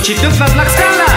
Noci tâflă-ți la scara